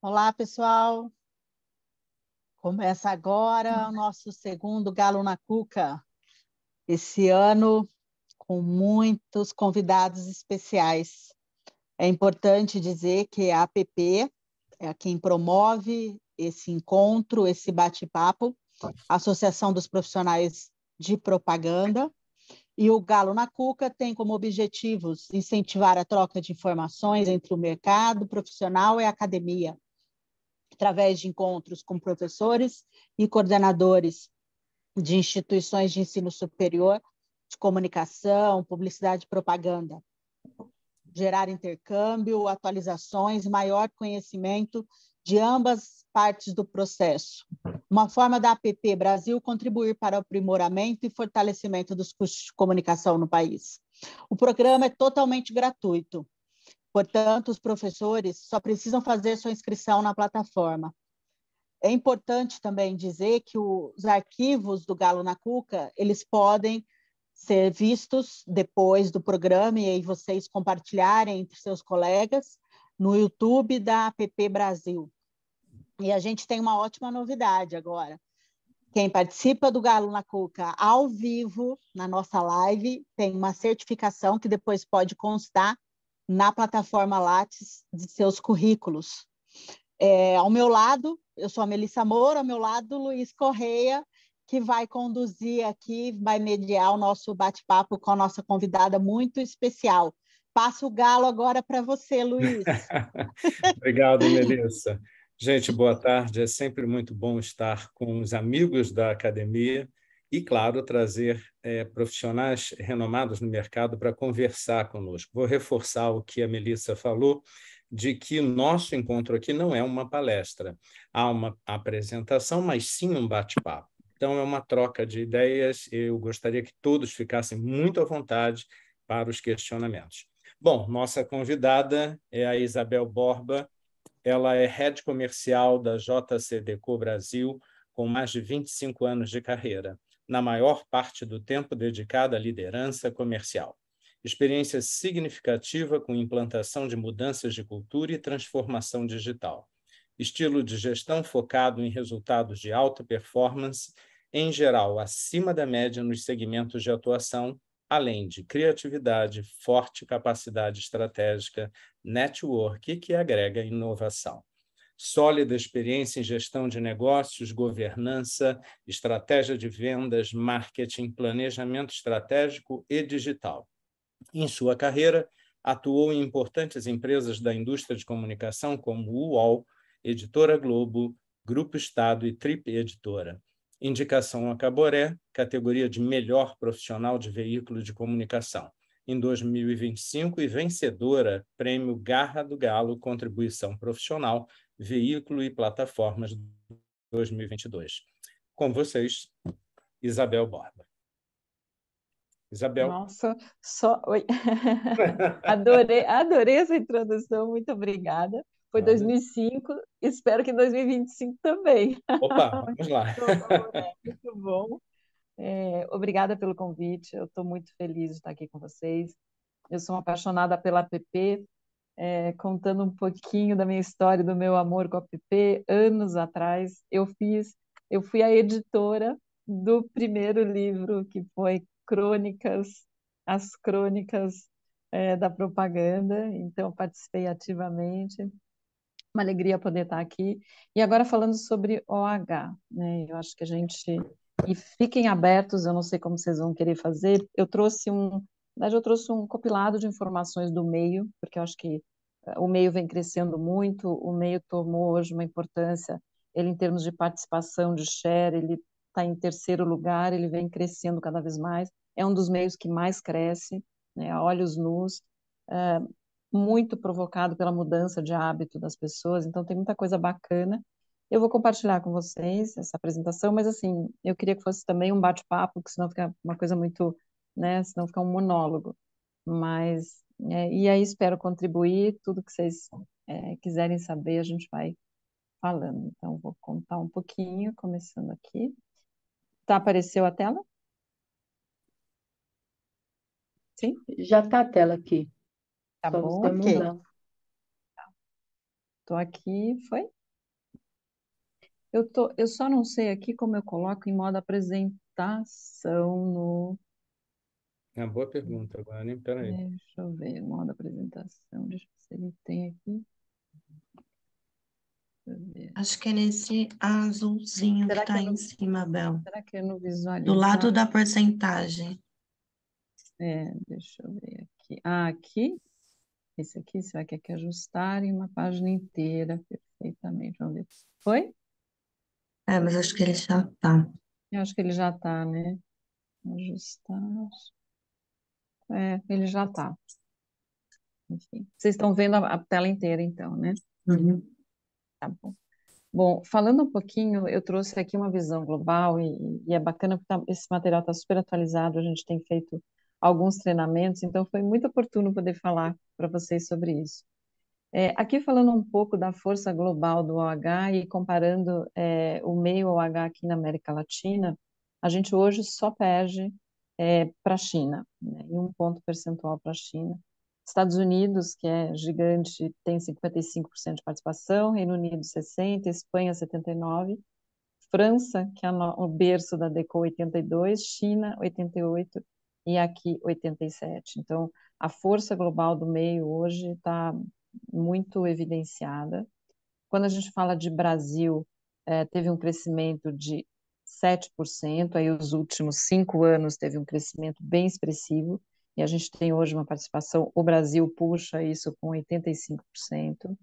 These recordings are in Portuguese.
Olá, pessoal. Começa agora o nosso segundo Galo na Cuca. Esse ano com muitos convidados especiais. É importante dizer que a APP é quem promove esse encontro, esse bate-papo, Associação dos Profissionais de Propaganda, e o Galo na Cuca tem como objetivos incentivar a troca de informações entre o mercado profissional e a academia, através de encontros com professores e coordenadores de instituições de ensino superior, de comunicação, publicidade e propaganda. Gerar intercâmbio, atualizações, maior conhecimento de ambas partes do processo. Uma forma da APP Brasil contribuir para o aprimoramento e fortalecimento dos cursos de comunicação no país. O programa é totalmente gratuito, portanto, os professores só precisam fazer sua inscrição na plataforma. É importante também dizer que os arquivos do Galo na Cuca, eles podem ser vistos depois do programa e aí vocês compartilharem entre seus colegas no YouTube da APP Brasil. E a gente tem uma ótima novidade agora. Quem participa do Galo na Cuca ao vivo, na nossa live, tem uma certificação que depois pode constar na plataforma Lattes de seus currículos. É, ao meu lado, eu sou a Melissa Moura, ao meu lado, Luiz Correia, que vai conduzir aqui, vai mediar o nosso bate-papo com a nossa convidada muito especial. Passo o galo agora para você, Luiz. Obrigado, Melissa. Gente, boa tarde. É sempre muito bom estar com os amigos da academia e, claro, trazer é, profissionais renomados no mercado para conversar conosco. Vou reforçar o que a Melissa falou, de que nosso encontro aqui não é uma palestra. Há uma apresentação, mas sim um bate-papo. Então, é uma troca de ideias. Eu gostaria que todos ficassem muito à vontade para os questionamentos. Bom, nossa convidada é a Isabel Borba, ela é head comercial da JCDecO Brasil, com mais de 25 anos de carreira, na maior parte do tempo dedicada à liderança comercial. Experiência significativa com implantação de mudanças de cultura e transformação digital. Estilo de gestão focado em resultados de alta performance, em geral acima da média nos segmentos de atuação, além de criatividade, forte capacidade estratégica, network que agrega inovação. Sólida experiência em gestão de negócios, governança, estratégia de vendas, marketing, planejamento estratégico e digital. Em sua carreira, atuou em importantes empresas da indústria de comunicação como UOL, Editora Globo, Grupo Estado e Trip Editora indicação a Caboré, categoria de melhor profissional de veículo de comunicação, em 2025 e vencedora Prêmio Garra do Galo Contribuição Profissional, Veículo e Plataformas 2022. Com vocês, Isabel Borba. Isabel. Nossa, só. Oi. adorei, adorei essa introdução, muito obrigada. Foi 2005, espero que 2025 também. Opa, vamos lá. muito bom. É, obrigada pelo convite, eu estou muito feliz de estar aqui com vocês. Eu sou apaixonada pela app, é, contando um pouquinho da minha história, do meu amor com a app. Anos atrás, eu fiz, eu fui a editora do primeiro livro, que foi Crônicas, as Crônicas é, da Propaganda, então participei ativamente uma alegria poder estar aqui. E agora falando sobre OH, né? Eu acho que a gente e fiquem abertos, eu não sei como vocês vão querer fazer. Eu trouxe um, na verdade, eu trouxe um compilado de informações do meio, porque eu acho que eh, o meio vem crescendo muito, o meio tomou hoje uma importância, ele em termos de participação, de share, ele está em terceiro lugar, ele vem crescendo cada vez mais, é um dos meios que mais cresce, né, a olhos nus. Uh, muito provocado pela mudança de hábito das pessoas, então tem muita coisa bacana. Eu vou compartilhar com vocês essa apresentação, mas assim, eu queria que fosse também um bate-papo, porque senão fica uma coisa muito, né, senão fica um monólogo. Mas, é, e aí espero contribuir, tudo que vocês é, quiserem saber, a gente vai falando. Então, vou contar um pouquinho, começando aqui. Tá, apareceu a tela? Sim? Já está a tela aqui. Tá bom? Ok. Estou aqui, foi? Eu, tô, eu só não sei aqui como eu coloco em modo apresentação no. É uma boa pergunta, agora, hein? Peraí. Deixa eu ver, modo apresentação. Deixa eu ver se ele tem aqui. Acho que é nesse azulzinho Será que está em cima, Bel. Será que eu não visualizo? Do lado da porcentagem. É, deixa eu ver aqui. Ah, aqui? Esse aqui, será que é que ajustar em uma página inteira perfeitamente? Vamos ver. Foi? É, mas acho que ele já está. Eu acho que ele já está, né? Ajustar. É, ele já está. Vocês estão vendo a, a tela inteira, então, né? Uhum. Tá bom. Bom, falando um pouquinho, eu trouxe aqui uma visão global e, e é bacana porque tá, esse material está super atualizado, a gente tem feito alguns treinamentos, então foi muito oportuno poder falar para vocês sobre isso. É, aqui falando um pouco da força global do OH e comparando é, o meio OH aqui na América Latina, a gente hoje só perde é, para a China, né, em um ponto percentual para a China. Estados Unidos, que é gigante, tem 55% de participação, Reino Unido 60%, Espanha 79%, França, que é o berço da DECO 82%, China 88% e aqui 87%. Então, a força global do meio hoje está muito evidenciada. Quando a gente fala de Brasil, é, teve um crescimento de 7%, aí os últimos cinco anos teve um crescimento bem expressivo, e a gente tem hoje uma participação, o Brasil puxa isso com 85%.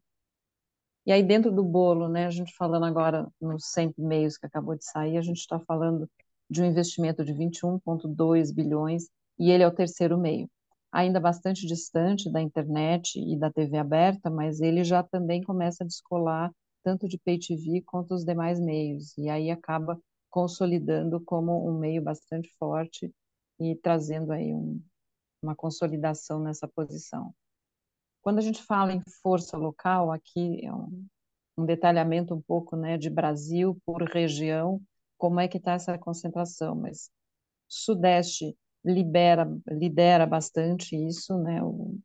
E aí dentro do bolo, né, a gente falando agora nos 100 meios que acabou de sair, a gente está falando de um investimento de 21,2 bilhões, e ele é o terceiro meio ainda bastante distante da internet e da TV aberta, mas ele já também começa a descolar tanto de pay TV quanto os demais meios, e aí acaba consolidando como um meio bastante forte e trazendo aí um, uma consolidação nessa posição. Quando a gente fala em força local, aqui é um, um detalhamento um pouco né, de Brasil por região, como é que está essa concentração, mas Sudeste libera, lidera bastante isso, né? O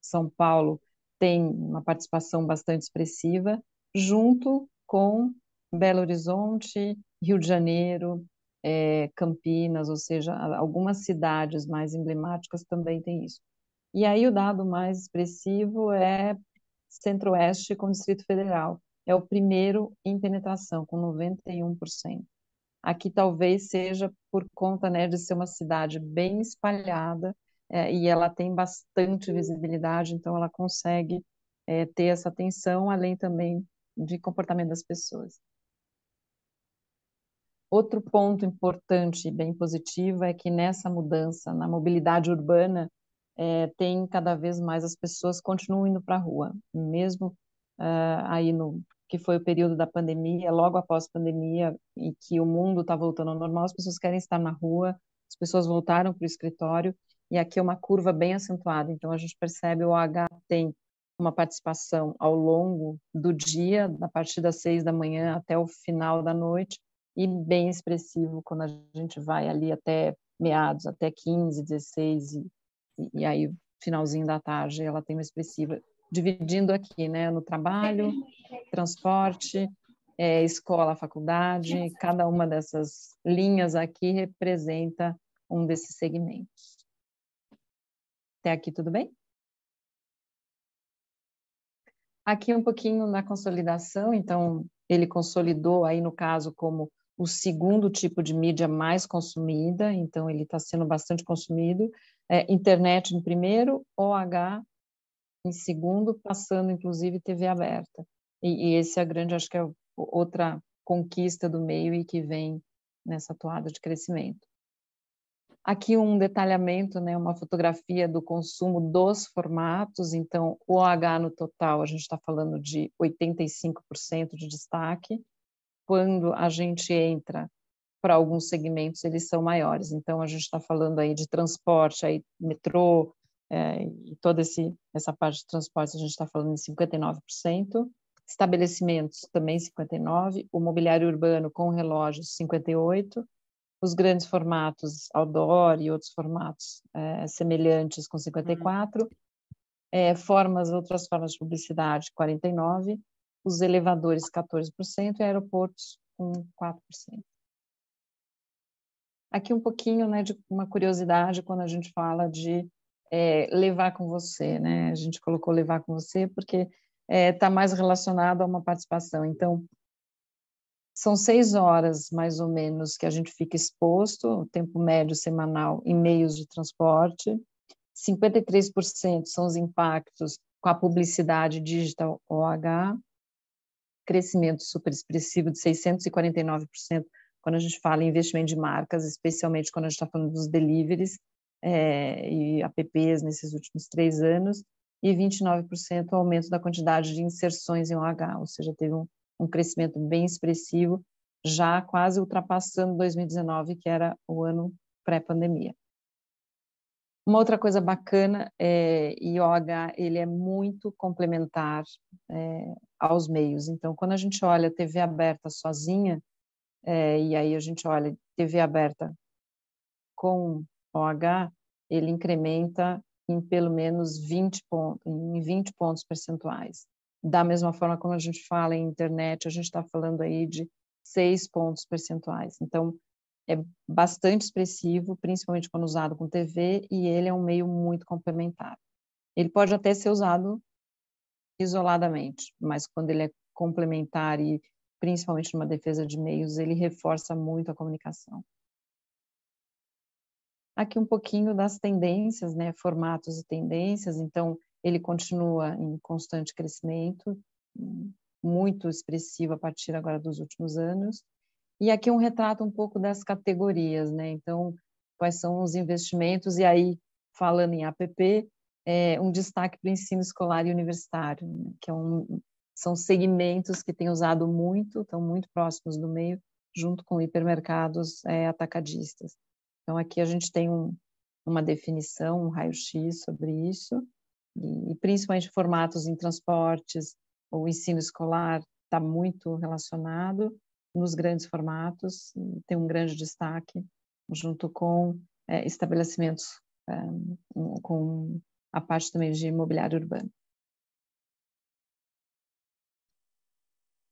São Paulo tem uma participação bastante expressiva, junto com Belo Horizonte, Rio de Janeiro, é, Campinas, ou seja, algumas cidades mais emblemáticas também têm isso. E aí o dado mais expressivo é Centro-Oeste com Distrito Federal. É o primeiro em penetração, com 91%. Aqui talvez seja por conta né, de ser uma cidade bem espalhada é, e ela tem bastante visibilidade, então ela consegue é, ter essa atenção, além também de comportamento das pessoas. Outro ponto importante e bem positivo é que nessa mudança na mobilidade urbana é, tem cada vez mais as pessoas continuam indo para a rua, mesmo uh, aí no que foi o período da pandemia, logo após a pandemia, e que o mundo está voltando ao normal, as pessoas querem estar na rua, as pessoas voltaram para o escritório, e aqui é uma curva bem acentuada. Então, a gente percebe o OH tem uma participação ao longo do dia, a partir das seis da manhã até o final da noite, e bem expressivo quando a gente vai ali até meados, até 15, 16, e, e aí finalzinho da tarde ela tem uma expressiva dividindo aqui, né, no trabalho, transporte, é, escola, faculdade, cada uma dessas linhas aqui representa um desses segmentos. Até aqui tudo bem? Aqui um pouquinho na consolidação, então ele consolidou aí no caso como o segundo tipo de mídia mais consumida, então ele está sendo bastante consumido, é, internet em primeiro, OH em segundo, passando inclusive TV aberta. E, e esse é a grande, acho que é outra conquista do meio e que vem nessa toada de crescimento. Aqui um detalhamento, né, uma fotografia do consumo dos formatos, então OH no total, a gente está falando de 85% de destaque. Quando a gente entra para alguns segmentos, eles são maiores. Então a gente está falando aí de transporte, aí metrô, é, e toda esse, essa parte de transportes a gente está falando em 59%, estabelecimentos também 59%, o mobiliário urbano com relógios 58%, os grandes formatos outdoor e outros formatos é, semelhantes com 54%, é, formas, outras formas de publicidade, 49%, os elevadores, 14%, e aeroportos, com 4%. Aqui um pouquinho né, de uma curiosidade quando a gente fala de é, levar com você, né? A gente colocou levar com você porque está é, tá mais relacionado a uma participação. Então, são seis horas, mais ou menos, que a gente fica exposto, o tempo médio semanal, em meios de transporte. 53% são os impactos com a publicidade digital OH, crescimento super expressivo de 649% quando a gente fala em investimento de marcas, especialmente quando a gente está falando dos deliveries é, e apps nesses últimos três anos, e 29% o aumento da quantidade de inserções em OH, ou seja, teve um, um crescimento bem expressivo, já quase ultrapassando 2019, que era o ano pré-pandemia. Uma outra coisa bacana é IOH, ele é muito complementar é, aos meios. Então, quando a gente olha TV aberta sozinha, é, e aí a gente olha TV aberta com OH, ele incrementa em pelo menos 20 pontos, em 20 pontos percentuais. Da mesma forma como a gente fala em internet, a gente está falando aí de 6 pontos percentuais. Então, é bastante expressivo, principalmente quando usado com TV, e ele é um meio muito complementar. Ele pode até ser usado isoladamente, mas quando ele é complementar e principalmente numa defesa de meios, ele reforça muito a comunicação. Aqui um pouquinho das tendências, né, formatos e tendências, então ele continua em constante crescimento, muito expressivo a partir agora dos últimos anos. E aqui um retrato um pouco das categorias, né? Então, quais são os investimentos e aí falando em APP, é, um destaque para o ensino escolar e universitário, né? que é um, são segmentos que têm usado muito, estão muito próximos do meio, junto com hipermercados é, atacadistas. Então, aqui a gente tem um, uma definição, um raio-x sobre isso, e, e, principalmente formatos em transportes, o ensino escolar está muito relacionado nos grandes formatos, tem um grande destaque, junto com é, estabelecimentos é, com a parte também de imobiliário urbano.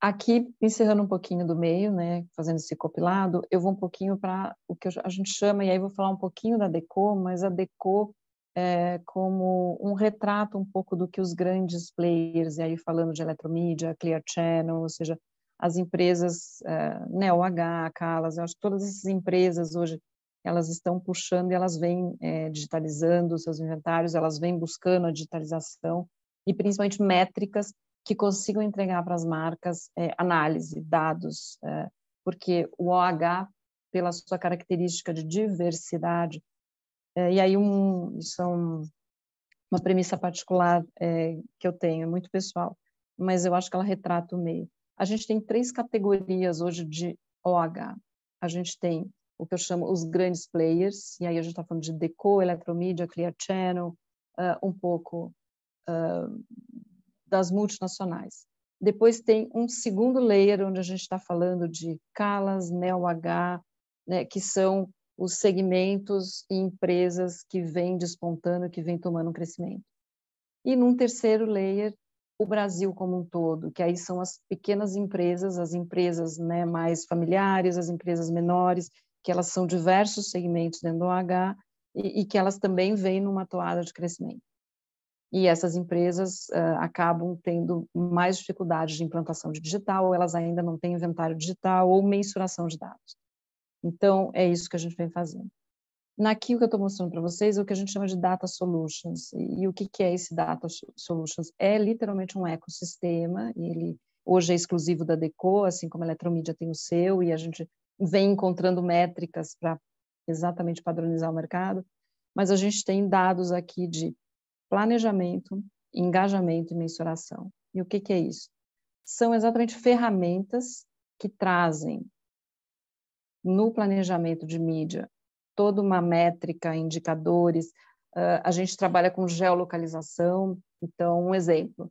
Aqui, encerrando um pouquinho do meio, né, fazendo esse compilado, eu vou um pouquinho para o que a gente chama, e aí vou falar um pouquinho da Deco, mas a Deco é como um retrato um pouco do que os grandes players, e aí falando de eletromídia, Clear Channel, ou seja, as empresas, é, né, OH, Calas, eu acho que todas essas empresas hoje, elas estão puxando e elas vêm é, digitalizando seus inventários, elas vêm buscando a digitalização, e principalmente métricas que consigam entregar para as marcas é, análise, dados, é, porque o OH, pela sua característica de diversidade, e aí um, isso é um, uma premissa particular que eu tenho, é muito pessoal, mas eu acho que ela retrata o meio. A gente tem três categorias hoje de OH. A gente tem o que eu chamo os grandes players, e aí a gente está falando de Deco, Eletromídia, Clear Channel, uh, um pouco uh, das multinacionais. Depois tem um segundo layer, onde a gente está falando de Calas, NeoH, né, que são os segmentos e empresas que vêm despontando, que vêm tomando um crescimento. E num terceiro layer, o Brasil como um todo, que aí são as pequenas empresas, as empresas né, mais familiares, as empresas menores, que elas são diversos segmentos dentro do OH e, e que elas também vêm numa toada de crescimento e essas empresas uh, acabam tendo mais dificuldades de implantação de digital, ou elas ainda não têm inventário digital ou mensuração de dados. Então, é isso que a gente vem fazendo. Naqui, o que eu estou mostrando para vocês é o que a gente chama de Data Solutions. E, e o que, que é esse Data Solutions? É literalmente um ecossistema, e ele hoje é exclusivo da Deco, assim como a Eletromídia tem o seu, e a gente vem encontrando métricas para exatamente padronizar o mercado, mas a gente tem dados aqui de planejamento, engajamento e mensuração. E o que, que é isso? São exatamente ferramentas que trazem no planejamento de mídia toda uma métrica, indicadores. Uh, a gente trabalha com geolocalização. Então, um exemplo.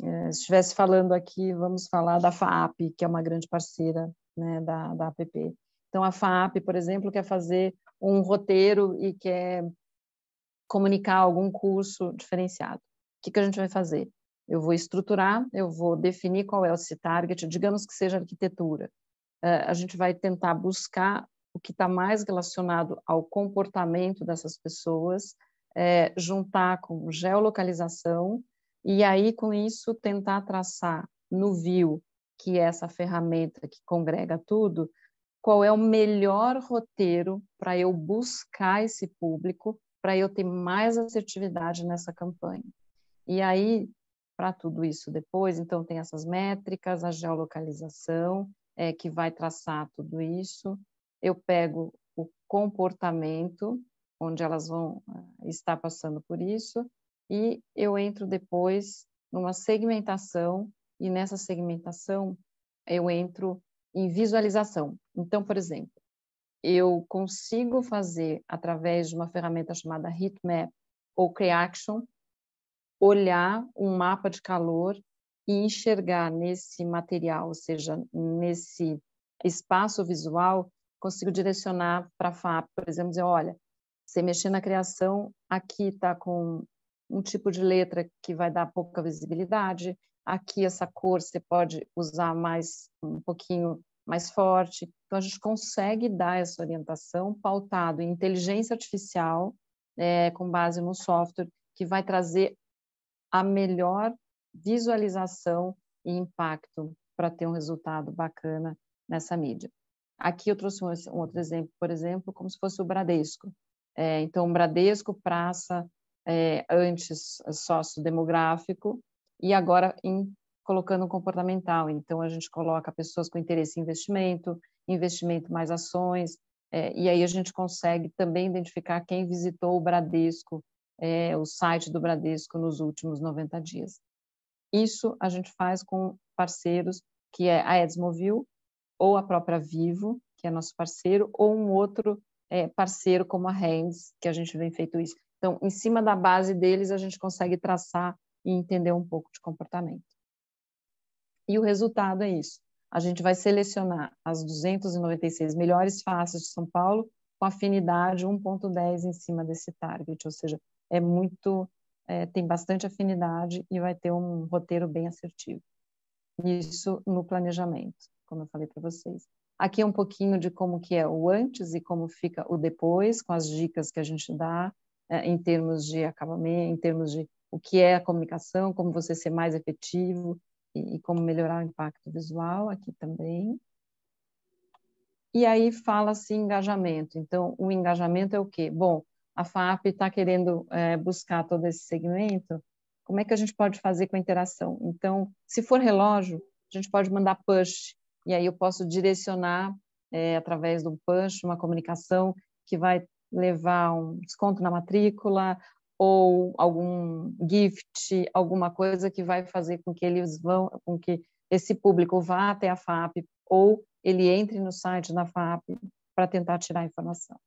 Uh, se estivesse falando aqui, vamos falar da FAAP, que é uma grande parceira né, da, da APP. Então, a FAAP, por exemplo, quer fazer um roteiro e quer comunicar algum curso diferenciado. que, que a gente vai fazer? Eu vou estruturar, eu vou definir qual é o C-target, digamos que seja arquitetura. Uh, a gente vai tentar buscar o que está mais relacionado ao comportamento dessas pessoas, é, juntar com geolocalização e aí com isso tentar traçar no View, que é essa ferramenta que congrega tudo, qual é o melhor roteiro para eu buscar esse público, para eu ter mais assertividade nessa campanha. E aí, para tudo isso depois, então tem essas métricas, a geolocalização, é, que vai traçar tudo isso. Eu pego o comportamento, onde elas vão eh, estar passando por isso, e eu entro depois numa segmentação, e nessa segmentação eu entro em visualização. Então, por exemplo, eu consigo fazer, através de uma ferramenta chamada Heatmap ou Creaction, olhar um mapa de calor e enxergar nesse material, ou seja, nesse espaço visual, consigo direcionar para a FAP, por exemplo, dizer, olha, você mexer na criação, aqui está com um tipo de letra que vai dar pouca visibilidade, aqui essa cor você pode usar mais um pouquinho mais forte. Então a gente consegue dar essa orientação pautado em inteligência artificial, é, com base no software que vai trazer a melhor visualização e impacto para ter um resultado bacana nessa mídia. Aqui eu trouxe um, outro exemplo, por exemplo, como se fosse o Bradesco. É, então, Bradesco, praça, é, antes sócio-demográfico, e agora em, colocando um comportamental. Então, a gente coloca pessoas com interesse em investimento, investimento mais ações, é, e aí a gente consegue também identificar quem visitou o Bradesco, é, o site do Bradesco nos últimos 90 dias. Isso a gente faz com parceiros, que é a Edsmovil, ou a própria Vivo, que é nosso parceiro, ou um outro é, parceiro como a Hands, que a gente vem feito isso. Então, em cima da base deles, a gente consegue traçar e entender um pouco de comportamento. E o resultado é isso. A gente vai selecionar as 296 melhores faces de São Paulo com afinidade 1.10 em cima desse target, ou seja, é muito, é, tem bastante afinidade e vai ter um roteiro bem assertivo. Isso no planejamento como eu falei para vocês. Aqui é um pouquinho de como que é o antes e como fica o depois, com as dicas que a gente dá é, em termos de acabamento, em termos de o que é a comunicação, como você ser mais efetivo e, e como melhorar o impacto visual aqui também. E aí fala-se engajamento. Então, o engajamento é o quê? Bom, a FAP está querendo é, buscar todo esse segmento, como é que a gente pode fazer com a interação? Então, se for relógio, a gente pode mandar push, e aí eu posso direcionar é, através do push uma comunicação que vai levar um desconto na matrícula ou algum gift, alguma coisa que vai fazer com que eles vão, com que esse público vá até a FAP ou ele entre no site da FAP para tentar tirar informação.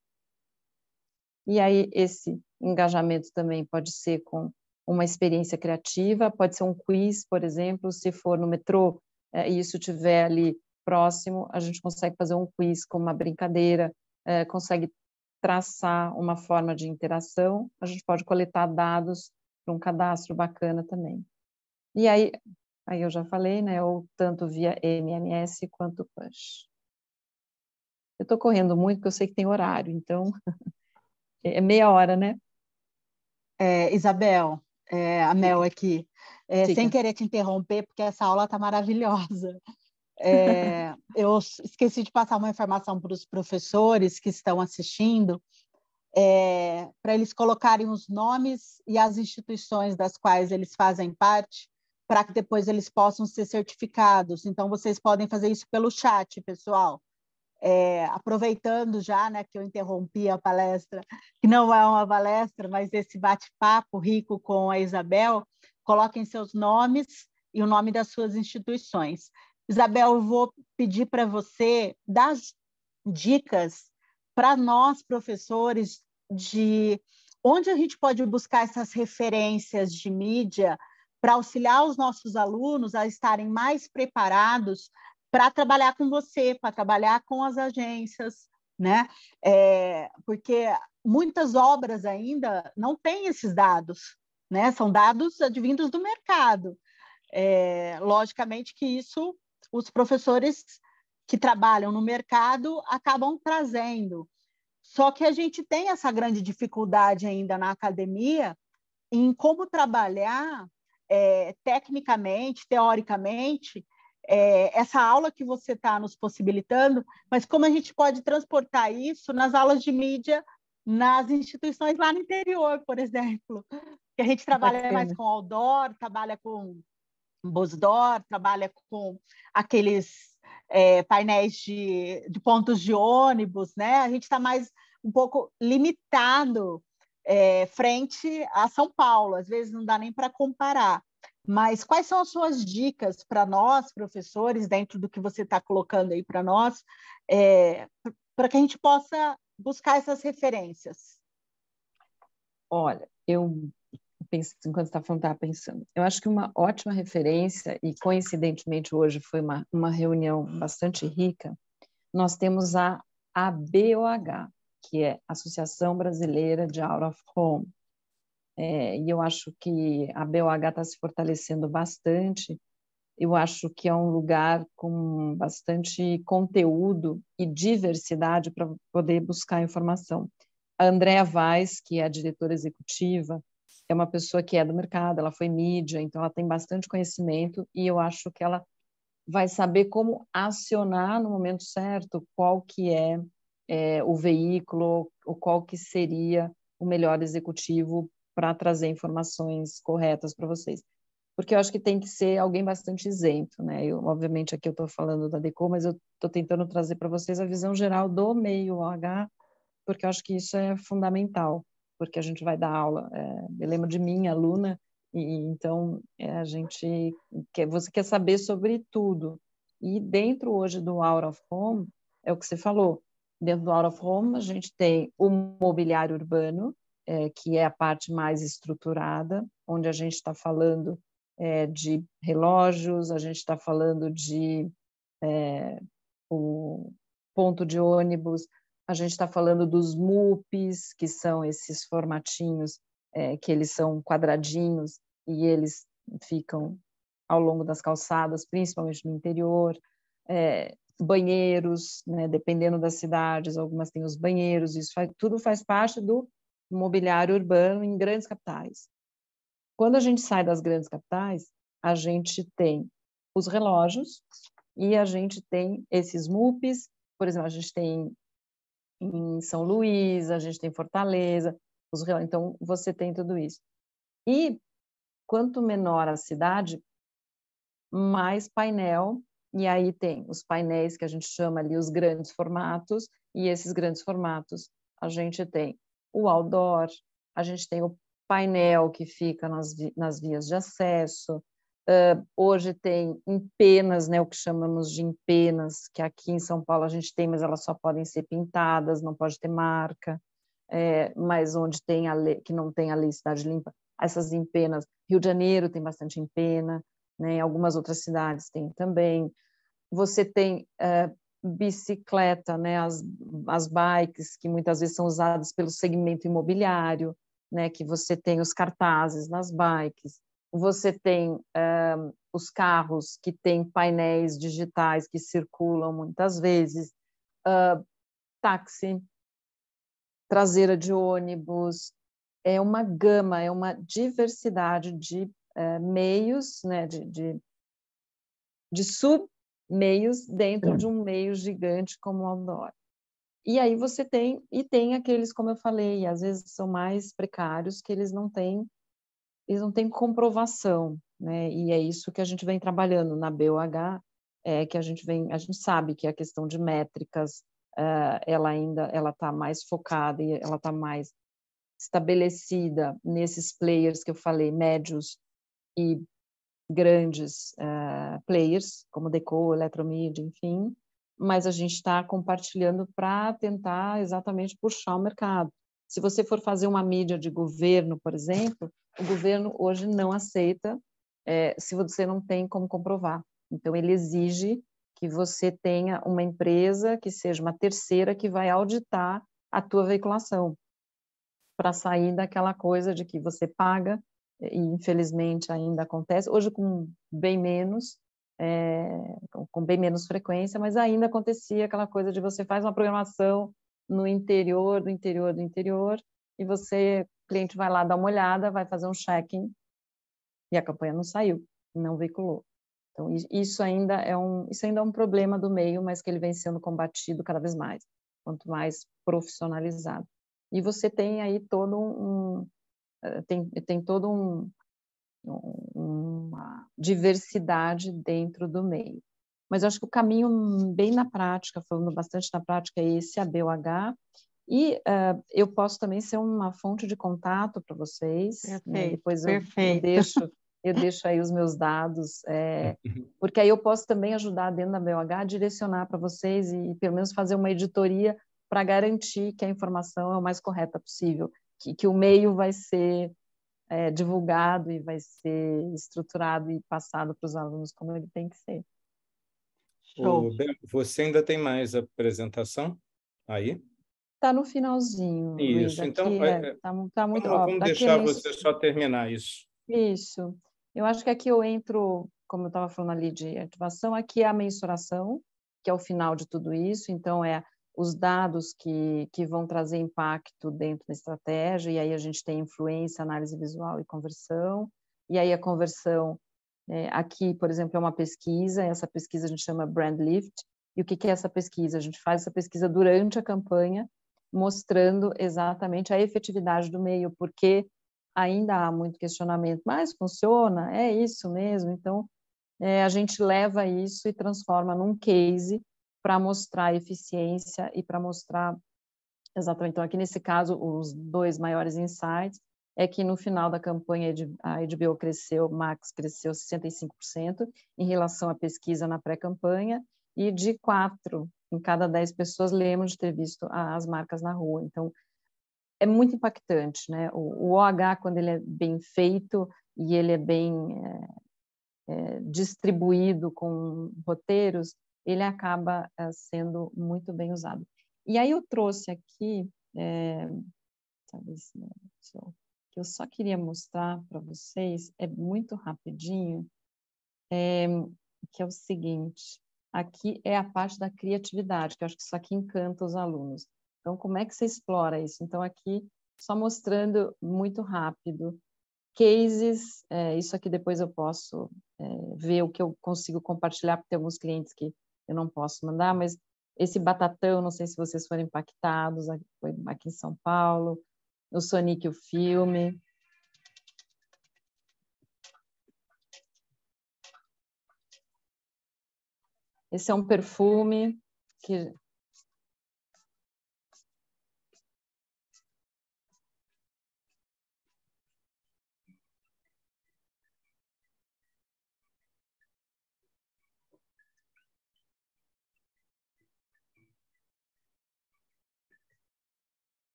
E aí esse engajamento também pode ser com uma experiência criativa, pode ser um quiz, por exemplo, se for no metrô é, e isso tiver ali próximo, a gente consegue fazer um quiz com uma brincadeira, é, consegue traçar uma forma de interação, a gente pode coletar dados para um cadastro bacana também. E aí, aí eu já falei, né, ou tanto via MMS quanto push. Eu estou correndo muito porque eu sei que tem horário, então é meia hora, né? É, Isabel, é, a Mel aqui, é, sem querer te interromper, porque essa aula está maravilhosa. É, eu esqueci de passar uma informação para os professores que estão assistindo, é, para eles colocarem os nomes e as instituições das quais eles fazem parte, para que depois eles possam ser certificados. Então, vocês podem fazer isso pelo chat, pessoal. É, aproveitando já né, que eu interrompi a palestra, que não é uma palestra, mas esse bate-papo rico com a Isabel, coloquem seus nomes e o nome das suas instituições. Isabel, eu vou pedir para você dar dicas para nós, professores, de onde a gente pode buscar essas referências de mídia para auxiliar os nossos alunos a estarem mais preparados para trabalhar com você, para trabalhar com as agências, né? É, porque muitas obras ainda não têm esses dados, né? São dados advindos do mercado. É, logicamente que isso os professores que trabalham no mercado acabam trazendo. Só que a gente tem essa grande dificuldade ainda na academia em como trabalhar é, tecnicamente, teoricamente, é, essa aula que você está nos possibilitando, mas como a gente pode transportar isso nas aulas de mídia nas instituições lá no interior, por exemplo, que a gente trabalha Bacana. mais com outdoor, trabalha com Bosdor, trabalha com aqueles é, painéis de, de, pontos de ônibus, né? A gente está mais um pouco limitado é, frente a São Paulo, às vezes não dá nem para comparar. Mas quais são as suas dicas para nós, professores, dentro do que você está colocando aí para nós, é, para que a gente possa buscar essas referências? Olha, eu enquanto está falando, estava pensando. Eu acho que uma ótima referência, e coincidentemente hoje foi uma, uma reunião bastante rica, nós temos a ABOH, que é Associação Brasileira de Out of Home. É, e eu acho que a BOH está se fortalecendo bastante. Eu acho que é um lugar com bastante conteúdo e diversidade para poder buscar informação. A Andrea Vaz, que é a diretora executiva, é uma pessoa que é do mercado, ela foi mídia, então ela tem bastante conhecimento e eu acho que ela vai saber como acionar no momento certo qual que é, é o veículo, ou qual que seria o melhor executivo para trazer informações corretas para vocês. Porque eu acho que tem que ser alguém bastante isento, né? Eu, obviamente aqui eu estou falando da Deco, mas eu estou tentando trazer para vocês a visão geral do meio OH, porque eu acho que isso é fundamental porque a gente vai dar aula. É, eu lembro de mim, aluna, e então é, a gente quer, você quer saber sobre tudo. E dentro hoje do Out of Home, é o que você falou, dentro do Out of Home a gente tem o mobiliário urbano, é, que é a parte mais estruturada, onde a gente está falando é, de relógios, a gente está falando de é, o ponto de ônibus, a gente está falando dos MUPs, que são esses formatinhos é, que eles são quadradinhos e eles ficam ao longo das calçadas, principalmente no interior. É, banheiros, né, dependendo das cidades, algumas têm os banheiros, isso faz, tudo faz parte do mobiliário urbano em grandes capitais. Quando a gente sai das grandes capitais, a gente tem os relógios e a gente tem esses MUPs, por exemplo, a gente tem em São Luís, a gente tem Fortaleza, então você tem tudo isso. E quanto menor a cidade, mais painel, e aí tem os painéis que a gente chama ali os grandes formatos, e esses grandes formatos a gente tem o outdoor, a gente tem o painel que fica nas, nas vias de acesso, Uh, hoje tem empenas, né, o que chamamos de empenas, que aqui em São Paulo a gente tem, mas elas só podem ser pintadas, não pode ter marca, é, mas onde tem a lei, que não tem a lei Cidade Limpa, essas empenas, Rio de Janeiro tem bastante empena, né, algumas outras cidades tem também. Você tem uh, bicicleta, né, as, as bikes, que muitas vezes são usadas pelo segmento imobiliário, né, que você tem os cartazes nas bikes, você tem uh, os carros que têm painéis digitais que circulam muitas vezes, uh, táxi, traseira de ônibus, é uma gama, é uma diversidade de uh, meios, né, de, de, de sub-meios dentro de um meio gigante como o outdoor. E aí você tem, e tem aqueles, como eu falei, às vezes são mais precários, que eles não têm eles não têm comprovação, né? E é isso que a gente vem trabalhando na BOH, é que a gente vem, a gente sabe que a questão de métricas, uh, ela ainda, ela está mais focada e ela está mais estabelecida nesses players que eu falei, médios e grandes uh, players, como Deco, Eletromídia, enfim, mas a gente está compartilhando para tentar exatamente puxar o mercado. Se você for fazer uma mídia de governo, por exemplo, o governo hoje não aceita é, se você não tem como comprovar. Então, ele exige que você tenha uma empresa que seja uma terceira que vai auditar a tua veiculação, para sair daquela coisa de que você paga e infelizmente ainda acontece, hoje com bem menos, é, com bem menos frequência, mas ainda acontecia aquela coisa de você faz uma programação no interior do interior do interior e você, cliente vai lá dar uma olhada, vai fazer um check-in e a campanha não saiu, não veiculou. Então isso ainda é um isso ainda é um problema do meio, mas que ele vem sendo combatido cada vez mais, quanto mais profissionalizado. E você tem aí todo um eh, tem, tem todo um uma diversidade dentro do meio. Mas eu acho que o caminho bem na prática, falando bastante na prática, é esse a BOH, e uh, eu posso também ser uma fonte de contato para vocês. Né? Perfeito, né? Depois eu, eu, deixo, eu deixo aí os meus dados, é, porque aí eu posso também ajudar dentro da BOH a direcionar para vocês e, e pelo menos fazer uma editoria para garantir que a informação é o mais correta possível, que, que o meio vai ser é, divulgado e vai ser estruturado e passado para os alunos como ele tem que ser. Show. você ainda tem mais apresentação aí? Está no finalzinho. Isso, Luiz. então é, é, tá, tá muito vamos, vamos deixar você só terminar isso. Isso. Eu acho que aqui eu entro, como eu estava falando ali de ativação, aqui é a mensuração, que é o final de tudo isso. Então é os dados que, que vão trazer impacto dentro da estratégia, e aí a gente tem influência, análise visual e conversão, e aí a conversão, é, aqui, por exemplo, é uma pesquisa, essa pesquisa a gente chama Brand Lift, e o que, que é essa pesquisa? A gente faz essa pesquisa durante a campanha, mostrando exatamente a efetividade do meio, porque ainda há muito questionamento, mas funciona? É isso mesmo? Então, é, a gente leva isso e transforma num case para mostrar eficiência e para mostrar exatamente. Então, aqui nesse caso, os dois maiores insights é que no final da campanha a HBO cresceu, Max cresceu 65% em relação à pesquisa na pré-campanha e de quatro em cada dez pessoas lembram de ter visto as marcas na rua. Então, é muito impactante, né? O, OH, quando ele é bem feito e ele é bem é, é, distribuído com roteiros, ele acaba uh, sendo muito bem usado. E aí eu trouxe aqui, é, talvez, né, que eu só queria mostrar para vocês, é muito rapidinho, é, que é o seguinte, aqui é a parte da criatividade, que eu acho que isso aqui encanta os alunos. Então, como é que você explora isso? Então, aqui, só mostrando muito rápido, cases, é, isso aqui depois eu posso é, ver o que eu consigo compartilhar, porque tem alguns clientes que eu não posso mandar, mas esse Batatão, não sei se vocês foram impactados, foi aqui em São Paulo, o Sonic, o filme. Esse é um perfume que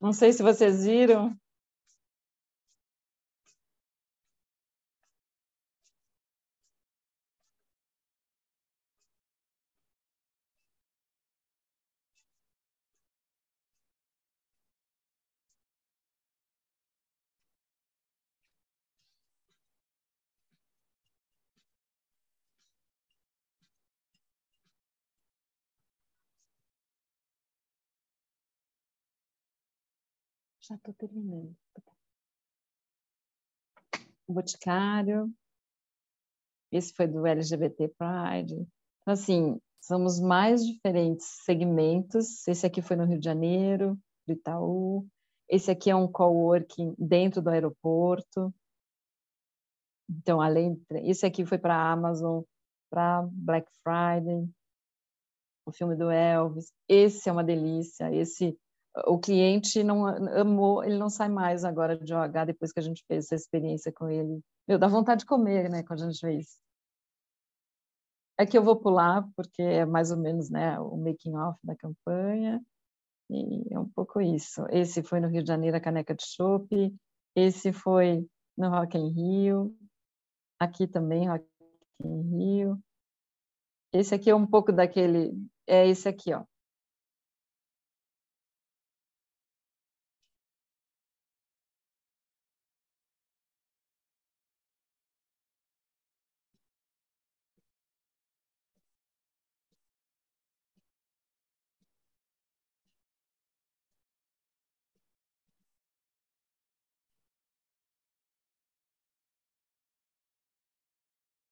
Não sei se vocês viram. Já estou terminando. O Boticário. Esse foi do LGBT Pride. Então, assim, somos mais diferentes segmentos. Esse aqui foi no Rio de Janeiro, do Itaú. Esse aqui é um coworking dentro do aeroporto. Então, além, esse aqui foi para a Amazon, para Black Friday, o filme do Elvis. Esse é uma delícia. Esse o cliente não amou, ele não sai mais agora de OH depois que a gente fez essa experiência com ele. Eu dá vontade de comer, né, quando a gente fez. É que eu vou pular porque é mais ou menos, né, o making off da campanha. E é um pouco isso. Esse foi no Rio de Janeiro, a caneca de chopp. Esse foi no Rock in Rio. Aqui também, Rock in Rio. Esse aqui é um pouco daquele... É esse aqui, ó.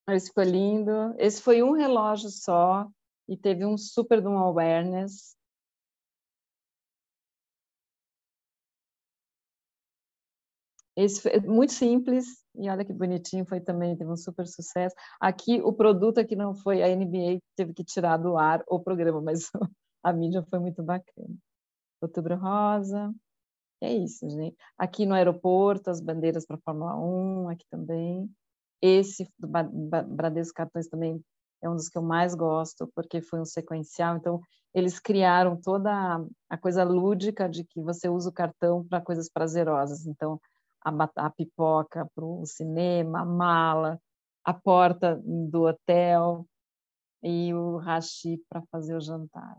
Esse foi lindo. Esse foi um relógio só e teve um super de um awareness. Esse foi muito simples e olha que bonitinho, foi também, teve um super sucesso. Aqui, o produto aqui não foi, a NBA teve que tirar do ar o programa, mas a mídia foi muito bacana. Outubro Rosa, é isso, gente. Aqui no aeroporto, as bandeiras para Fórmula 1, aqui também. Esse do Bradesco Cartões também é um dos que eu mais gosto, porque foi um sequencial. Então, eles criaram toda a coisa lúdica de que você usa o cartão para coisas prazerosas. Então, a, a pipoca para o cinema, a mala, a porta do hotel e o hashi para fazer o jantar.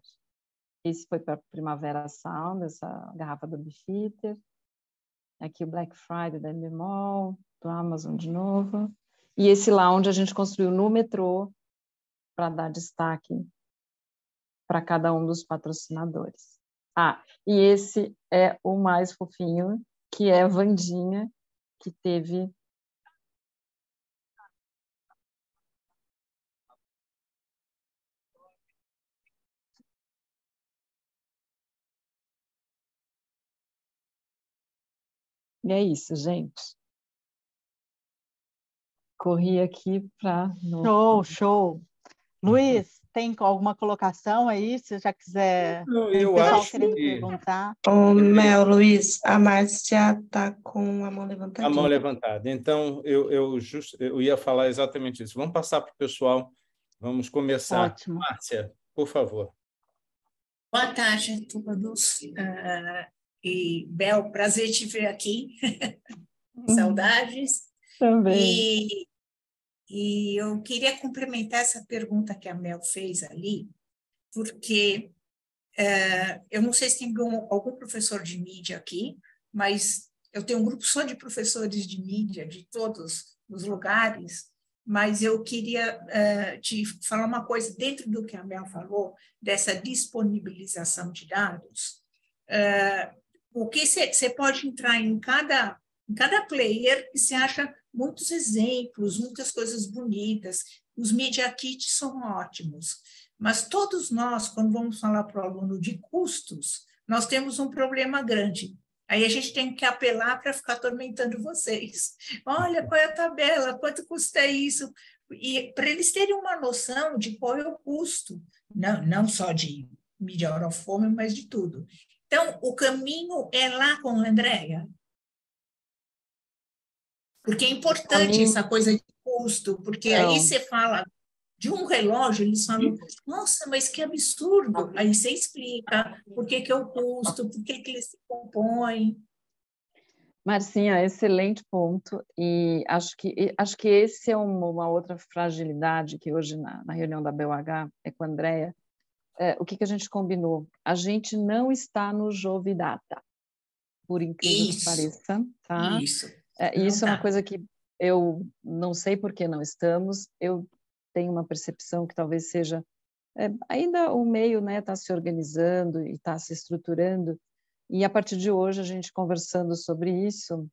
Esse foi para Primavera Sound, essa garrafa do Bifitter. Aqui o Black Friday da Endemol, do Amazon de novo. E esse lounge a gente construiu no metrô para dar destaque para cada um dos patrocinadores. Ah, e esse é o mais fofinho, que é a Vandinha, que teve E é isso, gente. Corri aqui para. Show, show. Luiz, tem alguma colocação aí, se já quiser? Eu acho querendo que... perguntar. Ô, Mel, Luiz, a Márcia está com a mão levantada. A mão levantada. Então, eu, eu, just, eu ia falar exatamente isso. Vamos passar para o pessoal. Vamos começar. Ótimo. Márcia, por favor. Boa tarde a todos. Uh, e, Bel, prazer te ver aqui. Saudades. Também. E, e eu queria complementar essa pergunta que a Mel fez ali, porque é, eu não sei se tem algum, algum professor de mídia aqui, mas eu tenho um grupo só de professores de mídia de todos os lugares, mas eu queria uh, te falar uma coisa dentro do que a Mel falou, dessa disponibilização de dados. Uh, o que você pode entrar em cada, em cada player e você acha muitos exemplos, muitas coisas bonitas. Os media kits são ótimos, mas todos nós, quando vamos falar para o aluno de custos, nós temos um problema grande. Aí a gente tem que apelar para ficar atormentando vocês. Olha, qual é a tabela? Quanto custa isso? E para eles terem uma noção de qual é o custo, não, não só de mídia orofome, mas de tudo. Então, o caminho é lá com a Andréia. Porque é importante essa coisa de custo, porque aí você fala de um relógio, eles falam, nossa, mas que absurdo. Aí você explica por que, que é o custo, por que, que ele se compõe. Marcinha, excelente ponto. E acho que, acho que esse é uma, uma outra fragilidade que hoje na, na reunião da BUH é com a Andrea, é, o que, que a gente combinou? A gente não está no Jovidata, por incrível isso, que pareça. Tá? Isso. É, isso é uma coisa que eu não sei por que não estamos. Eu tenho uma percepção que talvez seja é, ainda o meio está né, tá se organizando e está se estruturando. E a partir de hoje, a gente conversando sobre isso,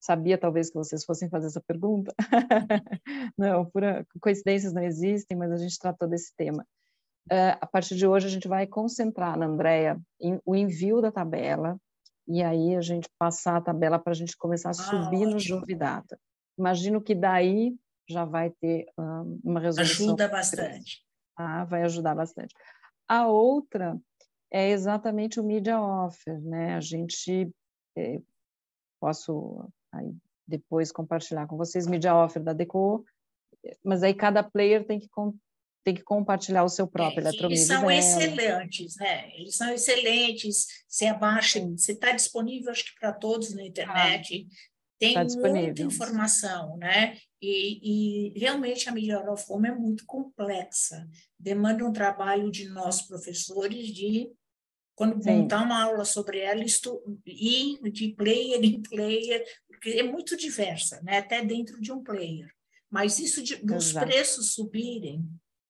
sabia talvez que vocês fossem fazer essa pergunta. não, por coincidências não existem, mas a gente tratou desse tema. Uh, a partir de hoje, a gente vai concentrar na Andrea o envio da tabela e aí a gente passar a tabela para a gente começar a ah, subir ótimo. no Jovidata. Imagino que daí já vai ter um, uma resolução. Ajuda bastante. Ah, vai ajudar bastante. A outra é exatamente o media offer, né? A gente é, posso aí depois compartilhar com vocês media offer da Deco, mas aí cada player tem que tem que compartilhar o seu próprio é, Eles são excelentes, né? Eles são excelentes. Você abaixa, você está disponível, acho que para todos na internet. Ah, tem tá muita informação, né? E, e realmente a melhor of home é muito complexa. Demanda um trabalho de nós professores de quando Sim. montar uma aula sobre ela, isto, ir de player em player, porque é muito diversa, né? até dentro de um player. Mas isso de, dos preços subirem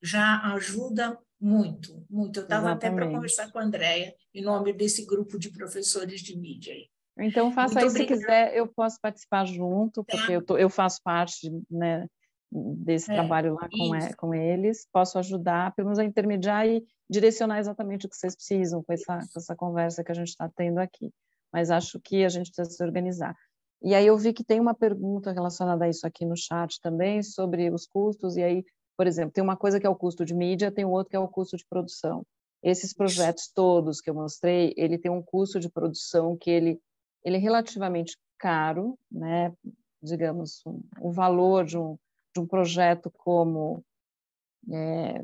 já ajuda muito, muito. Eu estava até para conversar com a Andrea em nome desse grupo de professores de mídia aí. Então, faça aí, se quiser, eu posso participar junto, porque tá. eu, tô, eu faço parte, né, desse é, trabalho lá com, com eles, posso ajudar, pelo menos a intermediar e direcionar exatamente o que vocês precisam com essa, com essa conversa que a gente está tendo aqui. Mas acho que a gente precisa se organizar. E aí eu vi que tem uma pergunta relacionada a isso aqui no chat também, sobre os custos, e aí, por exemplo, tem uma coisa que é o custo de mídia, tem outro que é o custo de produção. Esses projetos todos que eu mostrei, ele tem um custo de produção que ele, ele é relativamente caro, né? digamos, um, o valor de um, de um projeto como é,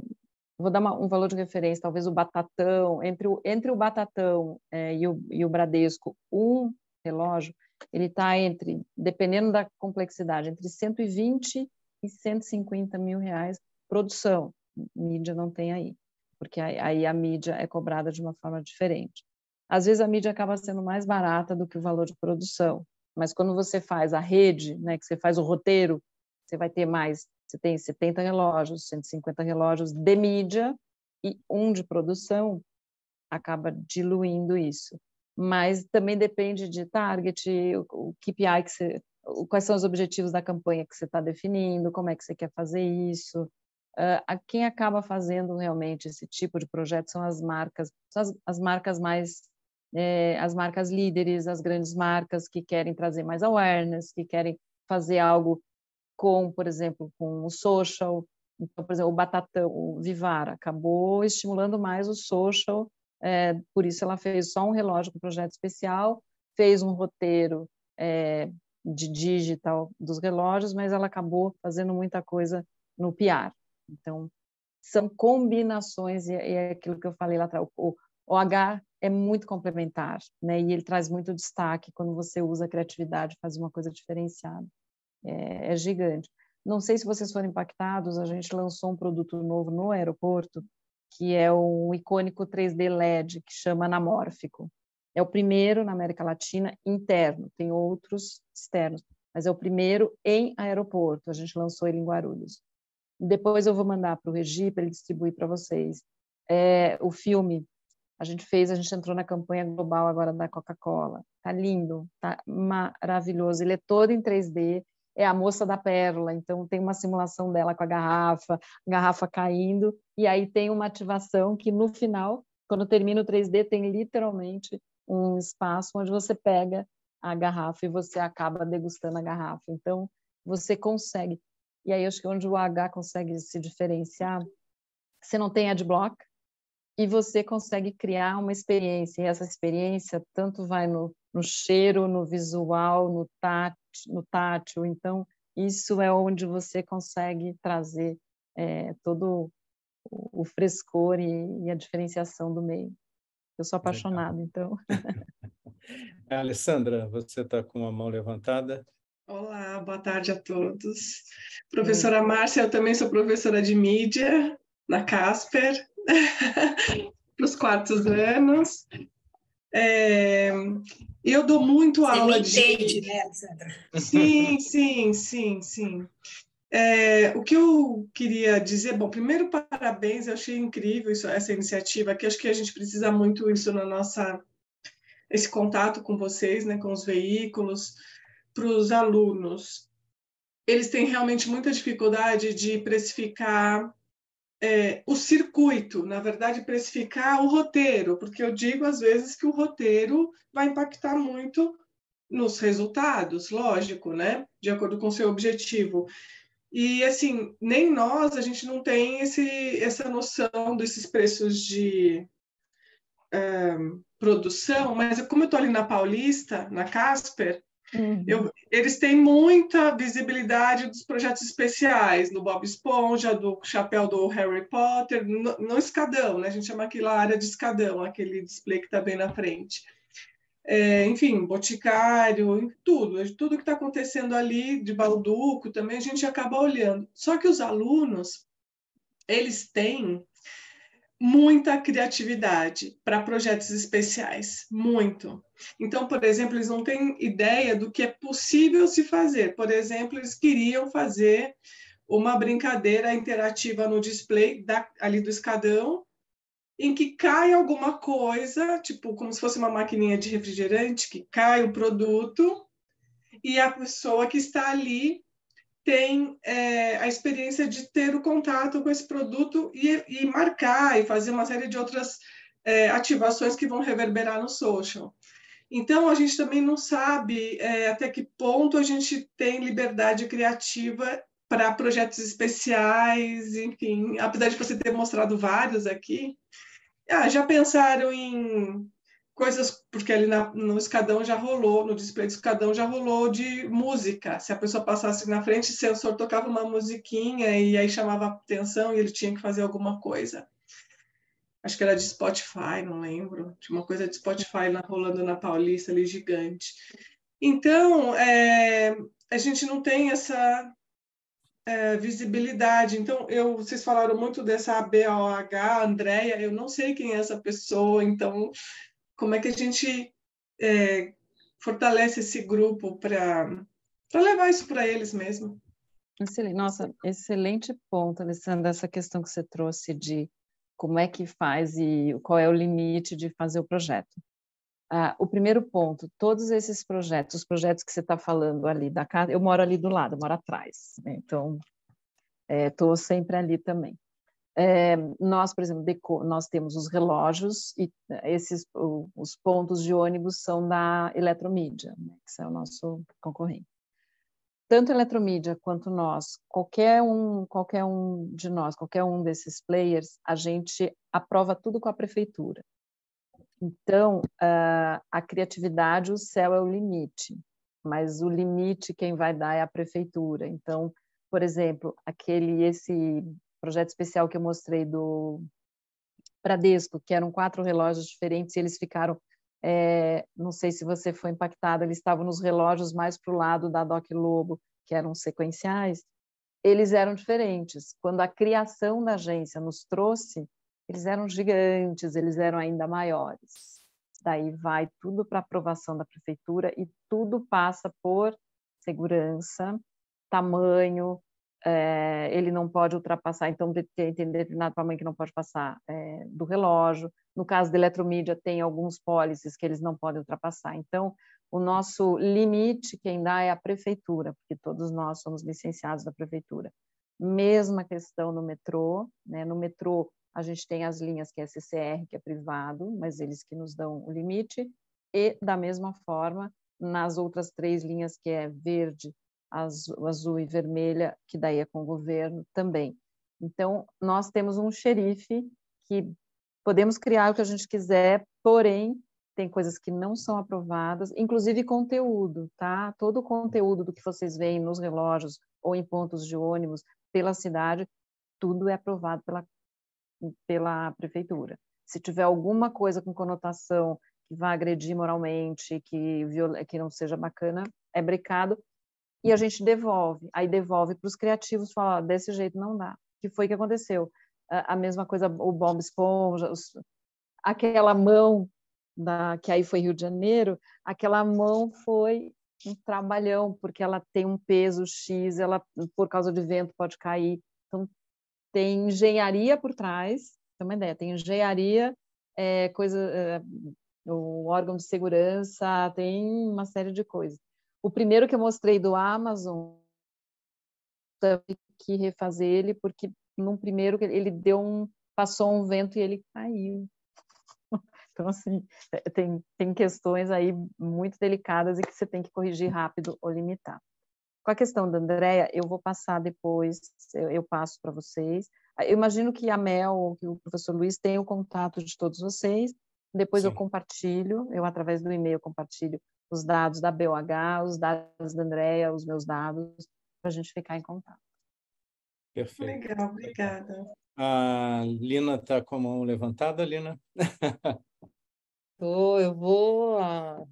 vou dar uma, um valor de referência, talvez o Batatão, entre o, entre o Batatão é, e, o, e o Bradesco, um relógio, ele está entre, dependendo da complexidade, entre 120 e 150 mil reais produção. Mídia não tem aí, porque aí a mídia é cobrada de uma forma diferente. Às vezes a mídia acaba sendo mais barata do que o valor de produção, mas quando você faz a rede, né, que você faz o roteiro, você vai ter mais você tem 70 relógios, 150 relógios de mídia e um de produção, acaba diluindo isso. Mas também depende de target, o KPI que você, quais são os objetivos da campanha que você está definindo, como é que você quer fazer isso. Uh, quem acaba fazendo realmente esse tipo de projeto são as marcas, são as, as marcas mais é, as marcas líderes, as grandes marcas que querem trazer mais awareness, que querem fazer algo com, por exemplo, com o social. Então, por exemplo, o Batatão, o Vivar, acabou estimulando mais o social, é, por isso ela fez só um relógio com projeto especial, fez um roteiro é, de digital dos relógios, mas ela acabou fazendo muita coisa no PR. Então, são combinações, e é aquilo que eu falei lá atrás, o, o H é muito complementar, né? E ele traz muito destaque quando você usa a criatividade, faz uma coisa diferenciada é, é gigante. Não sei se vocês foram impactados, a gente lançou um produto novo no aeroporto, que é o icônico 3D LED, que chama anamórfico. É o primeiro na América Latina interno, tem outros externos, mas é o primeiro em aeroporto. A gente lançou ele em Guarulhos. Depois eu vou mandar para o Regi para ele distribuir para vocês. É, o filme a gente fez, a gente entrou na campanha global agora da Coca-Cola. Tá lindo, tá maravilhoso. Ele é todo em 3D, é a moça da pérola, então tem uma simulação dela com a garrafa, garrafa caindo, e aí tem uma ativação que no final, quando termina o 3D, tem literalmente um espaço onde você pega a garrafa e você acaba degustando a garrafa. Então, você consegue. E aí, acho que onde o H consegue se diferenciar, você não tem adblock e você consegue criar uma experiência. E essa experiência tanto vai no, no cheiro, no visual, no tátil, no tátil. Então, isso é onde você consegue trazer é, todo o frescor e, e, a diferenciação do meio. Eu sou apaixonada, então. Alessandra, você está com a mão levantada? Olá, boa tarde a todos. Professora é. Márcia, eu também sou professora de mídia na Casper, para os quartos anos. É, eu dou muito Você aula de. Entende, né, Sandra? Sim, sim, sim, sim. É, o que eu queria dizer, bom, primeiro parabéns, eu achei incrível isso, essa iniciativa, que acho que a gente precisa muito isso na nossa esse contato com vocês, né, com os veículos, para os alunos. Eles têm realmente muita dificuldade de precificar é, o circuito, na verdade, precificar o roteiro, porque eu digo às vezes que o roteiro vai impactar muito nos resultados, lógico, né? De acordo com o seu objetivo. E assim, nem nós a gente não tem esse, essa noção desses preços de um, produção, mas como eu estou ali na Paulista, na Casper, Uhum. Eu, eles têm muita visibilidade dos projetos especiais, no Bob Esponja, do chapéu do Harry Potter, no, no escadão, né? A gente chama aquilo a área de escadão, aquele display que está bem na frente. É, enfim, boticário, tudo, tudo que está acontecendo ali de balduco também a gente acaba olhando. Só que os alunos, eles têm muita criatividade para projetos especiais, muito. Então, por exemplo, eles não têm ideia do que é possível se fazer. Por exemplo, eles queriam fazer uma brincadeira interativa no display da, ali do escadão, em que cai alguma coisa, tipo como se fosse uma maquininha de refrigerante, que cai o produto e a pessoa que está ali tem é, a experiência de ter o contato com esse produto e, e marcar e fazer uma série de outras é, ativações que vão reverberar no social. Então, a gente também não sabe é, até que ponto a gente tem liberdade criativa para projetos especiais, enfim, apesar de você ter mostrado vários aqui. Ah, já pensaram em coisas, porque ali na, no escadão já rolou, no display do escadão já rolou de música. Se a pessoa passasse na frente, o sensor tocava uma musiquinha e aí chamava atenção e ele tinha que fazer alguma coisa. Acho que era de Spotify, não lembro. Tinha uma coisa de Spotify na, rolando na Paulista ali, gigante. Então, é, a gente não tem essa é, visibilidade. Então, eu, vocês falaram muito dessa ABOH, Andréia, eu não sei quem é essa pessoa, então como é que a gente é, fortalece esse grupo para levar isso para eles mesmo. Nossa, excelente ponto, Alessandra, essa questão que você trouxe de como é que faz e qual é o limite de fazer o projeto. Ah, o primeiro ponto, todos esses projetos, os projetos que você está falando ali da casa, eu moro ali do lado, moro atrás, né? então estou é, sempre ali também. É, nós, por exemplo, nós temos os relógios e esses os pontos de ônibus são da Eletromídia, né, que é o nosso concorrente. Tanto a Eletromídia quanto nós, qualquer um, qualquer um de nós, qualquer um desses players, a gente aprova tudo com a prefeitura. Então, a criatividade, o céu é o limite, mas o limite quem vai dar é a prefeitura. Então, por exemplo, aquele esse projeto especial que eu mostrei do Bradesco, que eram quatro relógios diferentes e eles ficaram, é, não sei se você foi impactado, eles estavam nos relógios mais para o lado da Doc Lobo, que eram sequenciais, eles eram diferentes. Quando a criação da agência nos trouxe, eles eram gigantes, eles eram ainda maiores. Daí vai tudo para aprovação da prefeitura e tudo passa por segurança, tamanho, é, ele não pode ultrapassar, então tem, tem determinado tamanho que não pode passar é, do relógio. No caso da eletromídia, tem alguns pólices que eles não podem ultrapassar. Então, o nosso limite quem dá é a prefeitura, porque todos nós somos licenciados da prefeitura. Mesma questão no metrô, né? no metrô a gente tem as linhas que é CCR, que é privado, mas eles que nos dão o limite, e da mesma forma, nas outras três linhas que é verde, azul, azul e vermelha, que daí é com o governo também. Então, nós temos um xerife que podemos criar o que a gente quiser, porém, tem coisas que não são aprovadas, inclusive conteúdo, tá? Todo o conteúdo do que vocês veem nos relógios ou em pontos de ônibus pela cidade, tudo é aprovado pela, pela prefeitura. Se tiver alguma coisa com conotação que vá agredir moralmente, que, que não seja bacana, é brecado e a gente devolve. Aí devolve para os criativos, fala, desse jeito não dá. que foi que aconteceu? A, mesma coisa, o Bob Esponja, os, aquela mão da, que aí foi Rio de Janeiro, aquela mão foi um trabalhão, porque ela tem um peso X, ela, por causa de vento, pode cair. Tem engenharia por trás, tem uma ideia, tem engenharia, é, coisa, é, o órgão de segurança, tem uma série de coisas. O primeiro que eu mostrei do Amazon, tive que refazer ele, porque no primeiro ele deu um, passou um vento e ele caiu. Então, assim, é, tem, tem questões aí muito delicadas e que você tem que corrigir rápido ou limitar. Com a questão da Andrea, eu vou passar depois, eu, eu passo para vocês. Eu imagino que a Mel, que o professor Luiz, tem o contato de todos vocês. Depois Sim. eu compartilho, eu através do e-mail compartilho os dados da BOH, os dados da Andrea, os meus dados, para a gente ficar em contato. Perfeito. Legal, obrigada. A Lina está com a mão levantada, Lina? Tô, eu vou ah,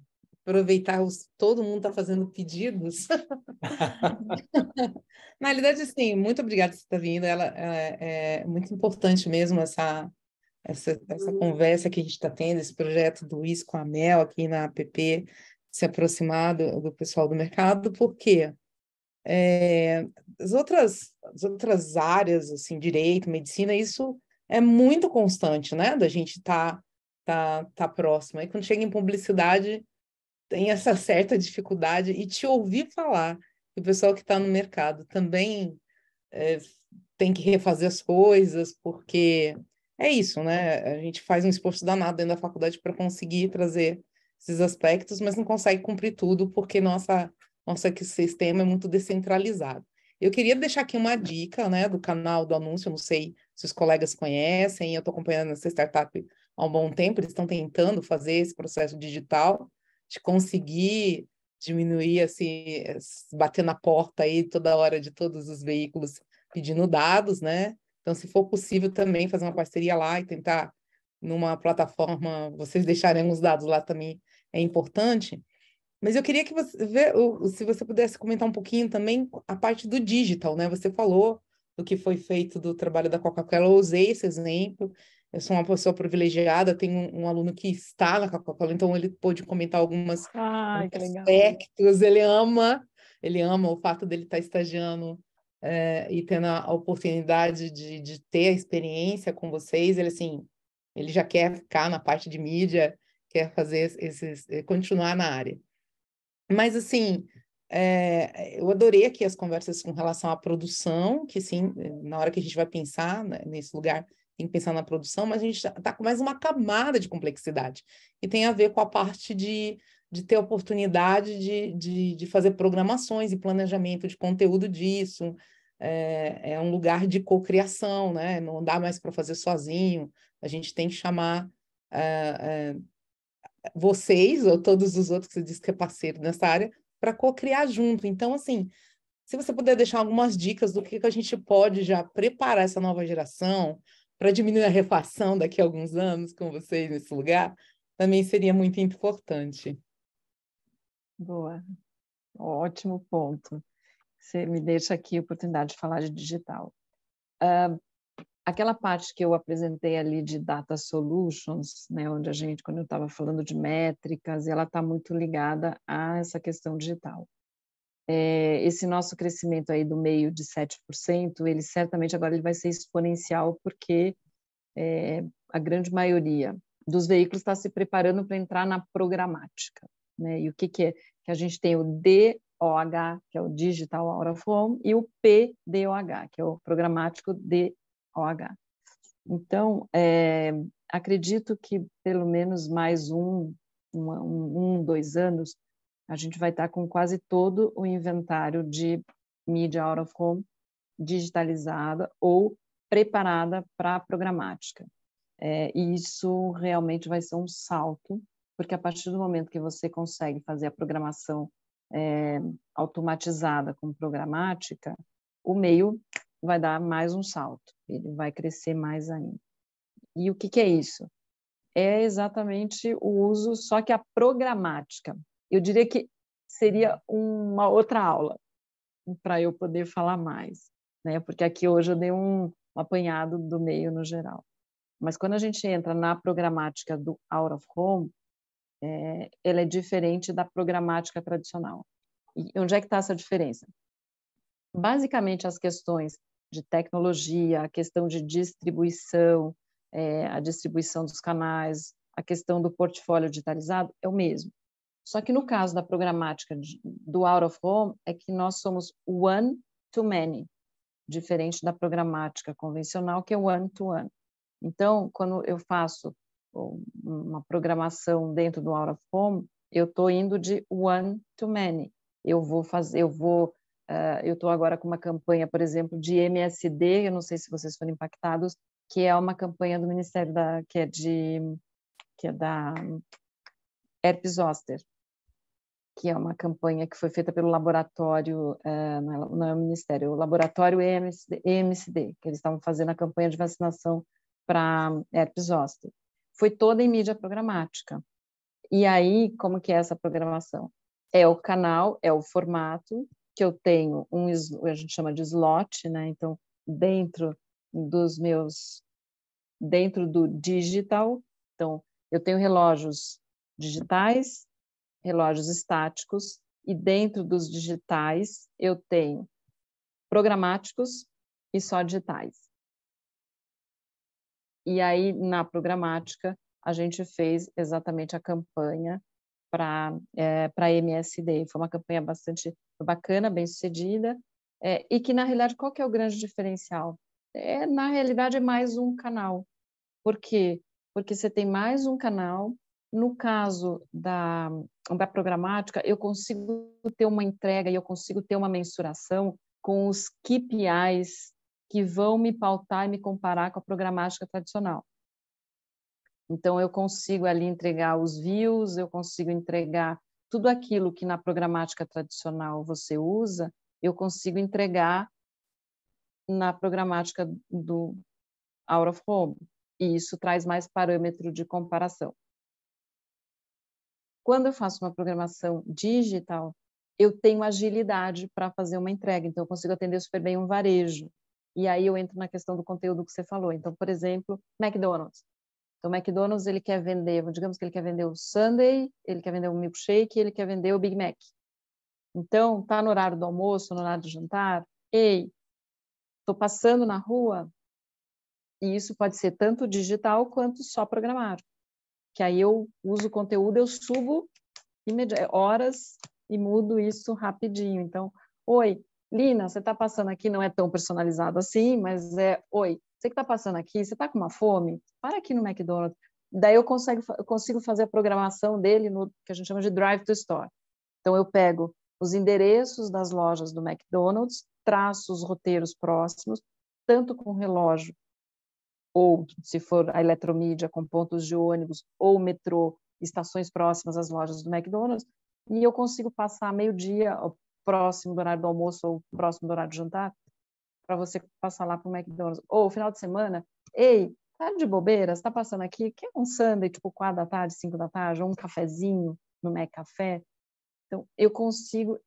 aproveitar, os, todo mundo está fazendo pedidos. Na realidade, sim, muito obrigada por você estar vindo. Ela, é, é muito importante mesmo essa, essa, essa conversa que a gente está tendo, esse projeto do Luiz com a Mel aqui na APP se aproximar do, do pessoal do mercado, porque é, as, outras, as outras áreas, assim, direito, medicina, isso é muito constante, né? Da gente tá, tá, tá próximo. Aí quando chega em publicidade, tem essa certa dificuldade, e te ouvir falar e o pessoal que está no mercado também é, tem que refazer as coisas, porque é isso, né? A gente faz um esforço danado dentro da faculdade para conseguir trazer esses aspectos, mas não consegue cumprir tudo porque nossa nosso sistema é muito descentralizado. Eu queria deixar aqui uma dica, né, do canal do anúncio, eu não sei se os colegas conhecem, eu estou acompanhando essa startup há um bom tempo, eles estão tentando fazer esse processo digital, de conseguir diminuir, assim, bater na porta aí toda hora de todos os veículos pedindo dados, né? Então, se for possível também fazer uma parceria lá e tentar numa plataforma, vocês deixarem os dados lá também é importante. Mas eu queria que você, se você pudesse comentar um pouquinho também a parte do digital, né? Você falou do que foi feito do trabalho da Coca-Cola, eu usei esse exemplo. Eu sou uma pessoa privilegiada, tenho um, um aluno que está na Coca-Cola, então ele pôde comentar algumas Ai, aspectos. Ele ama, ele ama o fato dele estar estagiando é, e tendo a oportunidade de, de ter a experiência com vocês, ele assim, ele já quer ficar na parte de mídia, quer fazer esses, eh, continuar na área. Mas assim, é, eu adorei aqui as conversas com relação à produção, que sim, na hora que a gente vai pensar né, nesse lugar, tem que pensar na produção, mas a gente está com mais uma camada de complexidade, e tem a ver com a parte de, de ter oportunidade de, de, de fazer programações e planejamento de conteúdo disso, é, é um lugar de cocriação, né? Não dá mais para fazer sozinho. A gente tem que chamar é, é, vocês ou todos os outros que você diz que é parceiro nessa área para cocriar junto. Então, assim, se você puder deixar algumas dicas do que, que a gente pode já preparar essa nova geração para diminuir a refação daqui a alguns anos com vocês nesse lugar, também seria muito importante. Boa, ótimo ponto. Você me deixa aqui a oportunidade de falar de digital. Uh, aquela parte que eu apresentei ali de data solutions, né, onde a gente, quando eu estava falando de métricas, ela está muito ligada a essa questão digital. É, esse nosso crescimento aí do meio de 7%, ele certamente agora ele vai ser exponencial, porque é, a grande maioria dos veículos está se preparando para entrar na programática. Né? E o que, que é? Que a gente tem o D OH, que é o Digital Out of Home, e o PDOH, que é o Programático DOH. Então, é, acredito que pelo menos mais um, um, um, dois anos, a gente vai estar com quase todo o inventário de mídia out of home digitalizada ou preparada para a programática. É, e isso realmente vai ser um salto, porque a partir do momento que você consegue fazer a programação é, automatizada com programática, o meio vai dar mais um salto, ele vai crescer mais ainda. E o que, que é isso? É exatamente o uso, só que a programática. Eu diria que seria uma outra aula para eu poder falar mais, né? Porque aqui hoje eu dei um, apanhado do meio no geral. Mas quando a gente entra na programática do out of home, é, ela é diferente da programática tradicional. E onde é que está essa diferença? Basicamente, as questões de tecnologia, a questão de distribuição, é, a distribuição dos canais, a questão do portfólio digitalizado é o mesmo. Só que no caso da programática do out of home é que nós somos one to many, diferente da programática convencional que é one to one. Então, quando eu faço uma programação dentro do out of home, eu estou indo de one to many. Eu vou fazer, eu vou, uh, eu estou agora com uma campanha, por exemplo, de MSD. Eu não sei se vocês foram impactados, que é uma campanha do Ministério da, que é de, que é da herpes zoster, que é uma campanha que foi feita pelo laboratório, uh, não é o Ministério, o laboratório EMCD, EMCD que eles estavam fazendo a campanha de vacinação para herpes zoster foi toda em mídia programática. E aí, como que é essa programação? É o canal, é o formato que eu tenho um a gente chama de slot, né? Então, dentro dos meus dentro do digital, então eu tenho relógios digitais, relógios estáticos e dentro dos digitais eu tenho programáticos e só digitais. E aí, na programática, a gente fez exatamente a campanha para é, para MSD. Foi uma campanha bastante bacana, bem sucedida, é, e que na realidade qual que é o grande diferencial? É na realidade é mais um canal. Por quê? Porque você tem mais um canal. No caso da, da programática, eu consigo ter uma entrega e eu consigo ter uma mensuração com os KPIs que vão me pautar e me comparar com a programática tradicional. Então, eu consigo ali entregar os views, eu consigo entregar tudo aquilo que na programática tradicional você usa, eu consigo entregar na programática do Out of Home. E isso traz mais parâmetro de comparação. Quando eu faço uma programação digital, eu tenho agilidade para fazer uma entrega, então eu consigo atender super bem um varejo. E aí eu entro na questão do conteúdo que você falou. Então, por exemplo, McDonald's. Então, o McDonald's ele quer vender, digamos que ele quer vender o Sunday, ele quer vender o milkshake, ele quer vender o Big Mac. Então, tá no horário do almoço, no horário do jantar. Ei, estou passando na rua. E isso pode ser tanto digital quanto só programático. Que aí eu uso o conteúdo, eu subo horas e mudo isso rapidinho. Então, oi, Lina, você está passando aqui, não é tão personalizado assim, mas é, oi, você que está passando aqui, você está com uma fome? Para aqui no McDonald's. Daí eu consigo, eu consigo fazer a programação dele no que a gente chama de Drive to Store. Então eu pego os endereços das lojas do McDonald's, traço os roteiros próximos, tanto com relógio, ou se for a eletromídia, com pontos de ônibus, ou metrô, estações próximas às lojas do McDonald's, e eu consigo passar meio-dia próximo do horário do almoço ou próximo do horário do jantar, para você passar lá para o McDonald's. Ou final de semana, ei, tá de bobeira, você tá passando aqui, quer um sundae, tipo, quatro da tarde, cinco da tarde, ou um cafezinho no Mac Café? Então, eu consigo,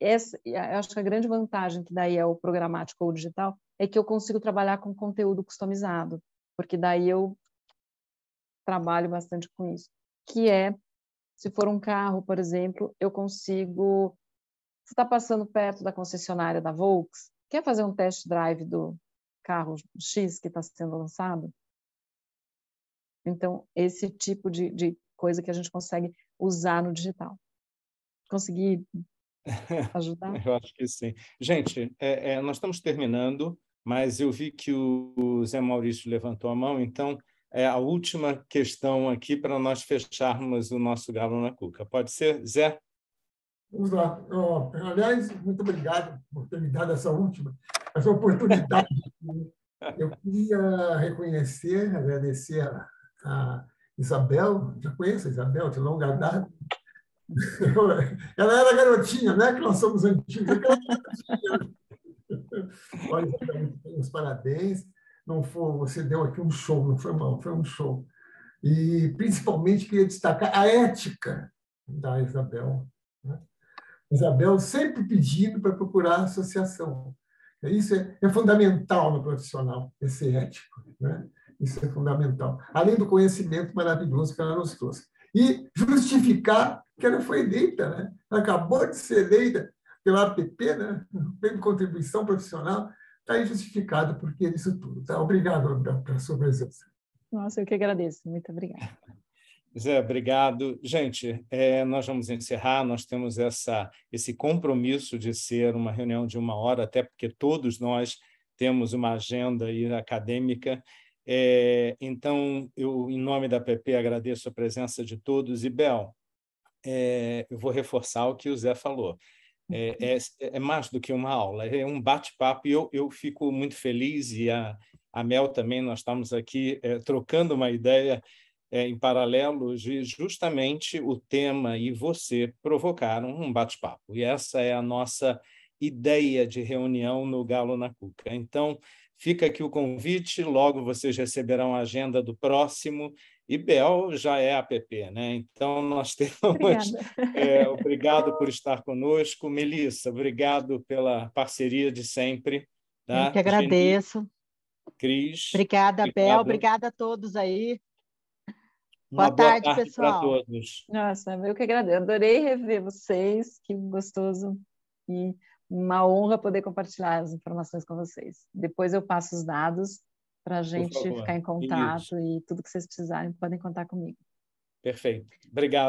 essa, eu acho que a grande vantagem que daí é o programático ou digital, é que eu consigo trabalhar com conteúdo customizado, porque daí eu trabalho bastante com isso, que é, se for um carro, por exemplo, eu consigo você está passando perto da concessionária da Volks, quer fazer um test drive do carro X que está sendo lançado? Então, esse tipo de, de coisa que a gente consegue usar no digital. Conseguir ajudar? eu acho que sim. Gente, é, é, nós estamos terminando, mas eu vi que o Zé Maurício levantou a mão, então é a última questão aqui para nós fecharmos o nosso Galo na Cuca. Pode ser, Zé? Vamos lá. Oh, aliás, muito obrigado por ter me dado essa última, essa oportunidade. Eu queria reconhecer, agradecer a, a Isabel, já conheço a Isabel, de longa data. Ela era garotinha, não é que nós somos antigos. Olha, os parabéns. Não foi, você deu aqui um show, não foi mal, foi um show. E, principalmente, queria destacar a ética da Isabel. Né? Isabel sempre pedindo para procurar associação. Isso é, é fundamental no profissional, esse ético. Né? Isso é fundamental. Além do conhecimento maravilhoso que ela nos trouxe. E justificar que ela foi eleita, né? Ela acabou de ser eleita pela APP, né? Prêmio de Contribuição Profissional, está aí justificado por isso tudo. Tá? Obrigado, Abel, pela sua presença. Nossa, eu que agradeço. Muito obrigada. Zé, obrigado. Gente, é, nós vamos encerrar. Nós temos essa, esse compromisso de ser uma reunião de uma hora, até porque todos nós temos uma agenda aí acadêmica. É, então, eu, em nome da PP, agradeço a presença de todos. E, Bel, é, eu vou reforçar o que o Zé falou. É, é, é mais do que uma aula, é um bate-papo e eu, eu fico muito feliz e a, a Mel também, nós estamos aqui é, trocando uma ideia é, em paralelo, justamente o tema e você provocaram um bate-papo. E essa é a nossa ideia de reunião no Galo na Cuca. Então, fica aqui o convite, logo vocês receberão a agenda do próximo. E Bel já é app, né? Então, nós temos. É, obrigado por estar conosco. Melissa, obrigado pela parceria de sempre. Tá? Eu que agradeço. Cris. Obrigada, Bel. Obrigada a todos aí. Boa, boa tarde, tarde pessoal. todos. Nossa, eu que agradeço. Adorei rever vocês, que gostoso e uma honra poder compartilhar as informações com vocês. Depois eu passo os dados para a gente ficar em contato Isso. e tudo que vocês precisarem podem contar comigo. Perfeito. Obrigado.